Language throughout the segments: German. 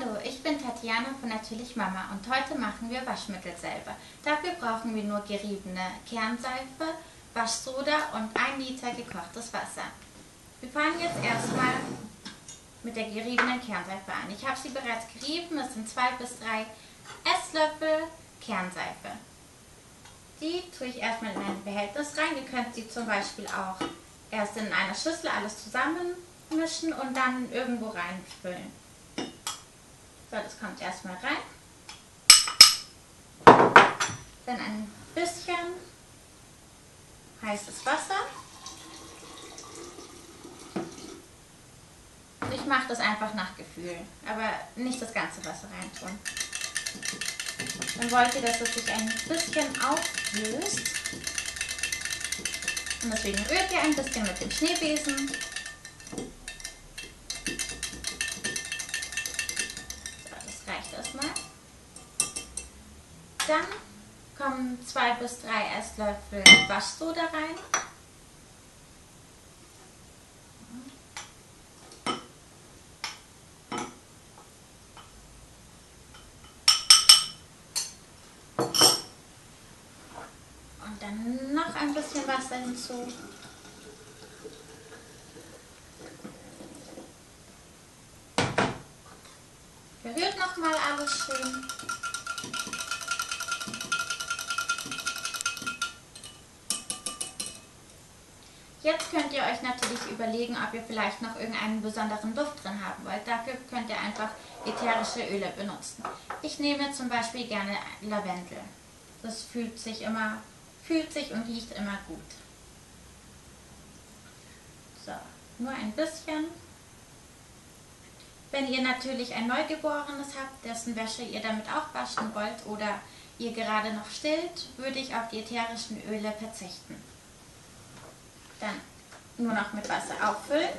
Hallo, ich bin Tatjana von Natürlich Mama und heute machen wir Waschmittel selber. Dafür brauchen wir nur geriebene Kernseife, Waschsoda und ein Liter gekochtes Wasser. Wir fangen jetzt erstmal mit der geriebenen Kernseife an. Ich habe sie bereits gerieben, es sind zwei bis drei Esslöffel Kernseife. Die tue ich erstmal in ein Behältnis rein. Ihr könnt sie zum Beispiel auch erst in einer Schüssel alles zusammenmischen und dann irgendwo reinfüllen. So, das kommt erstmal rein. Dann ein bisschen heißes Wasser. Ich mache das einfach nach Gefühl, aber nicht das ganze Wasser reintun. Dann wollt ihr, dass es sich ein bisschen auflöst. Und deswegen rührt ihr ein bisschen mit dem Schneebesen. Dann kommen zwei bis drei Esslöffel Waschsoda rein. Und dann noch ein bisschen Wasser hinzu. Verrührt nochmal alles schön. Jetzt könnt ihr euch natürlich überlegen, ob ihr vielleicht noch irgendeinen besonderen Duft drin haben wollt. Dafür könnt ihr einfach ätherische Öle benutzen. Ich nehme zum Beispiel gerne Lavendel. Das fühlt sich immer, fühlt sich und riecht immer gut. So, nur ein bisschen. Wenn ihr natürlich ein Neugeborenes habt, dessen Wäsche ihr damit auch waschen wollt oder ihr gerade noch stillt, würde ich auf die ätherischen Öle verzichten. Dann nur noch mit Wasser auffüllen.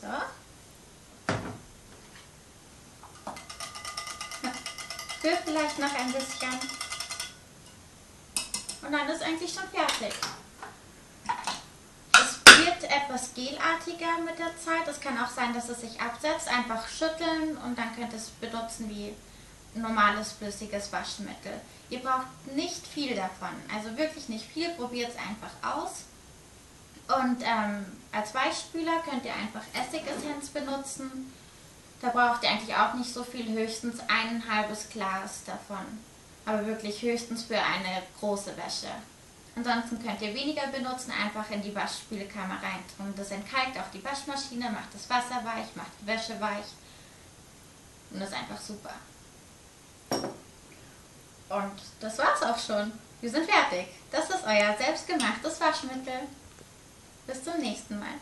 So. Für vielleicht noch ein bisschen. Und dann ist eigentlich schon fertig etwas gelartiger mit der Zeit. Es kann auch sein, dass es sich absetzt. Einfach schütteln und dann könnt ihr es benutzen wie normales flüssiges Waschmittel. Ihr braucht nicht viel davon, also wirklich nicht viel. Probiert es einfach aus. Und ähm, als Weichspüler könnt ihr einfach Essigessenz benutzen. Da braucht ihr eigentlich auch nicht so viel, höchstens ein halbes Glas davon. Aber wirklich höchstens für eine große Wäsche. Ansonsten könnt ihr weniger benutzen, einfach in die Waschspülkammer rein tun. Das entkalkt auch die Waschmaschine, macht das Wasser weich, macht die Wäsche weich. Und das ist einfach super. Und das war's auch schon. Wir sind fertig. Das ist euer selbstgemachtes Waschmittel. Bis zum nächsten Mal.